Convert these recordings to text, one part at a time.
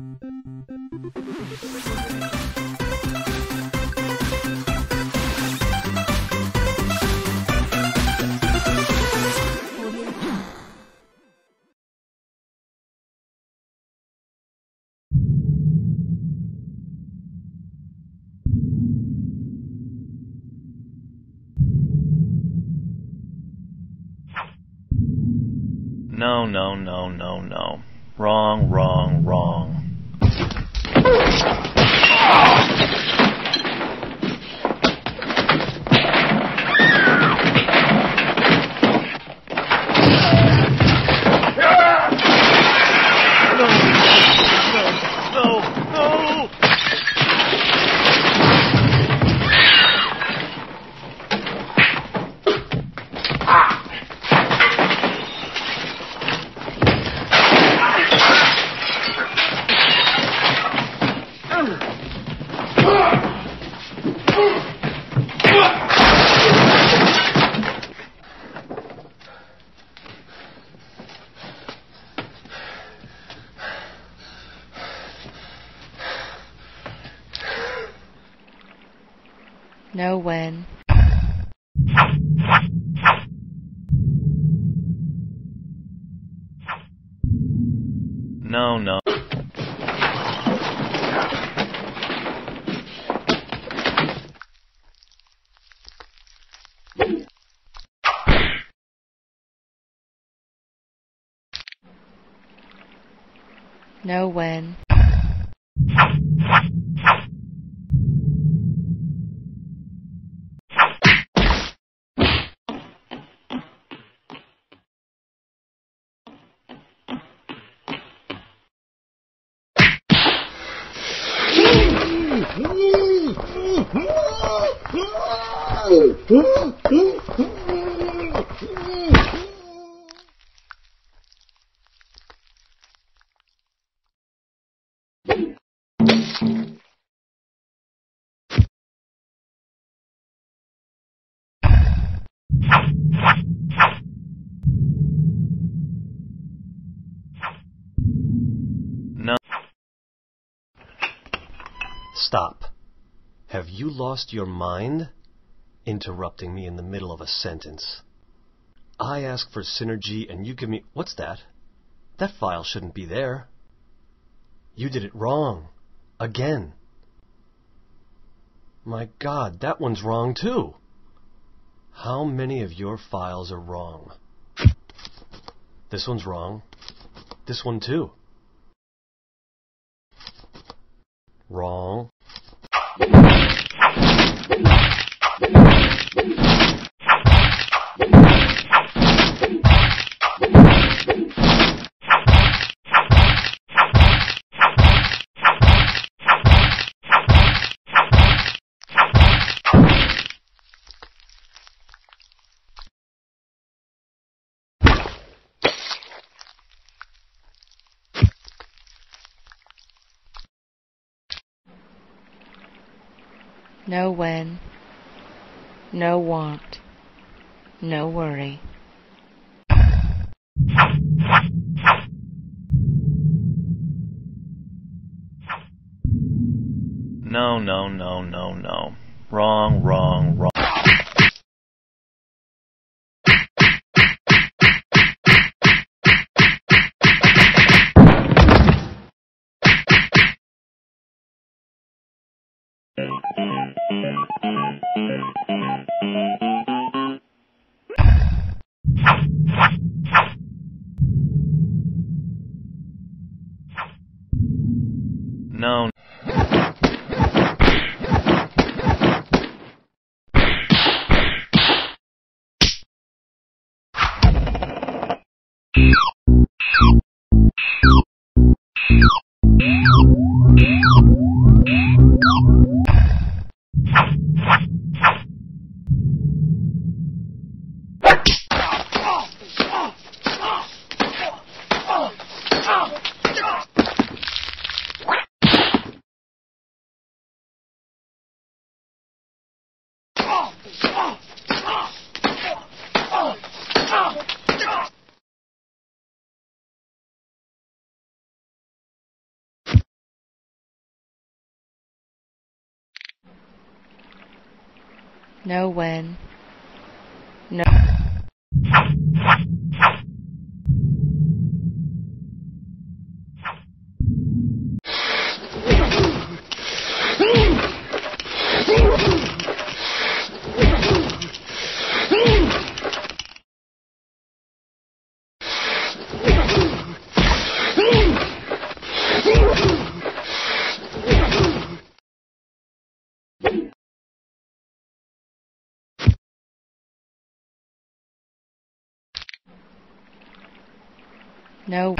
No, no, no, no, no. Wrong, wrong, wrong. No, no, no! Know when. No, no. Know when. No. Stop. Have you lost your mind? Interrupting me in the middle of a sentence. I ask for synergy and you give me. What's that? That file shouldn't be there. You did it wrong. Again. My God, that one's wrong too. How many of your files are wrong? This one's wrong. This one too. Wrong. Know when. No want. No worry. No, no, no, no, no. Wrong, wrong, wrong. No. Know when. No. No.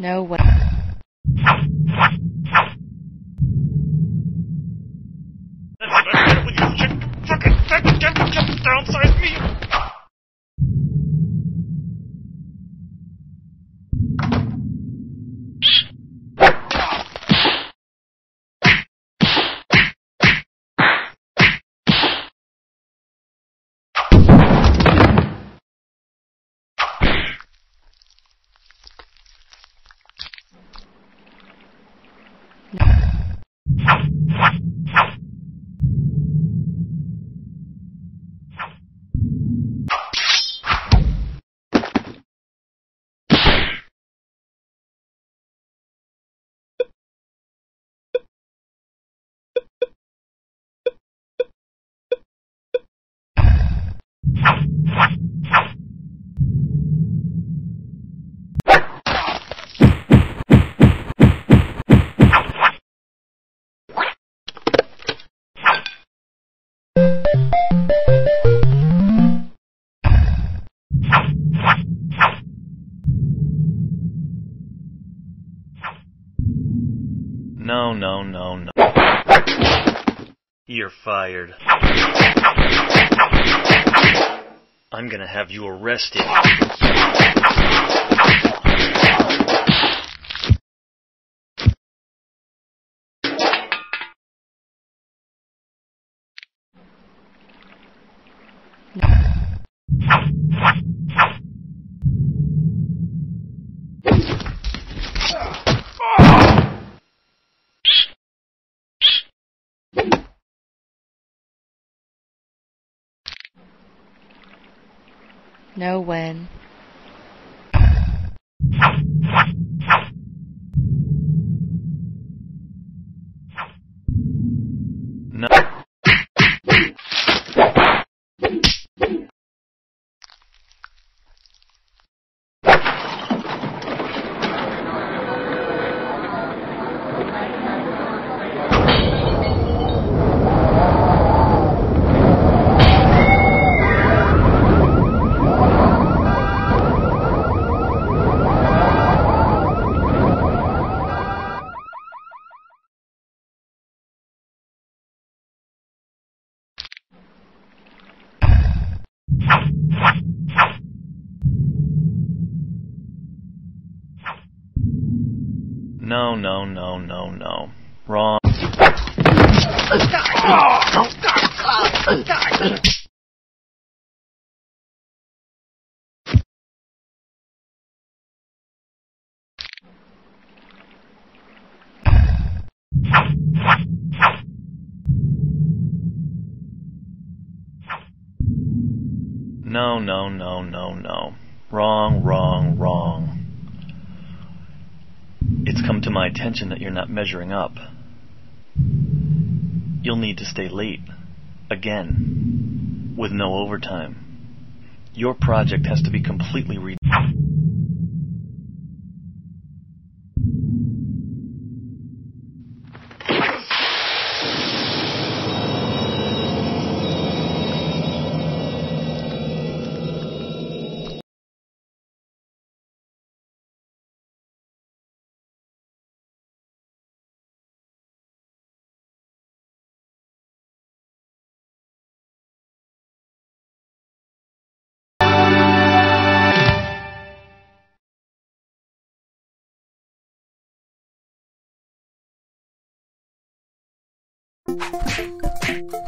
No way. Downsize No, no, no, no. You're fired. I'm gonna have you arrested. Know when. No, no, no, no. Wrong. No, no, no, no, no. Wrong, wrong, wrong. It's come to my attention that you're not measuring up. You'll need to stay late. Again. With no overtime. Your project has to be completely re- Thank you.